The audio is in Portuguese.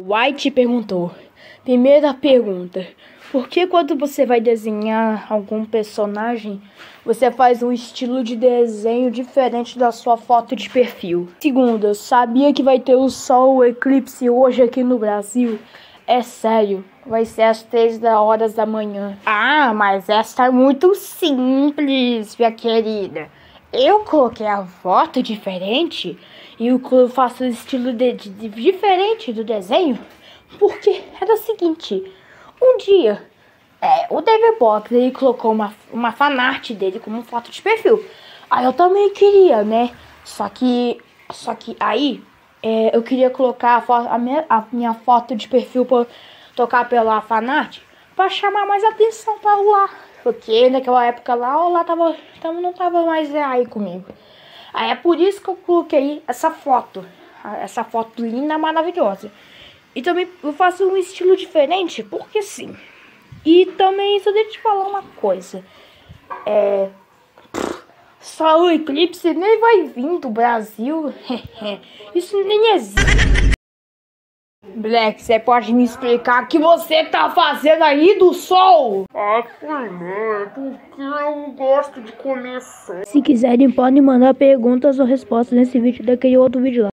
White perguntou. Primeira pergunta. Por que quando você vai desenhar algum personagem, você faz um estilo de desenho diferente da sua foto de perfil? Segunda, sabia que vai ter o sol o eclipse hoje aqui no Brasil? É sério, vai ser às três horas da manhã. Ah, mas essa é muito simples, minha querida. Eu coloquei a foto diferente e eu faço o estilo de, de, diferente do desenho porque era o seguinte: um dia é, o David Box ele colocou uma, uma fanart dele como foto de perfil. Aí eu também queria, né? Só que, só que aí é, eu queria colocar a, a, minha, a minha foto de perfil para tocar pela fanart para chamar mais atenção para o lá. Porque naquela época lá, o lá tava, tava, não tava mais aí comigo. Aí é por isso que eu coloquei essa foto. Essa foto linda, maravilhosa. E também eu faço um estilo diferente, porque sim. E também, só deixa eu te falar uma coisa. É. Só o eclipse nem vai vir do Brasil. Isso nem existe. Black, você pode me explicar o que você tá fazendo aí do sol? Ah, foi não, é porque eu gosto de comer sol. Se quiserem, podem mandar perguntas ou respostas nesse vídeo daquele outro vídeo lá.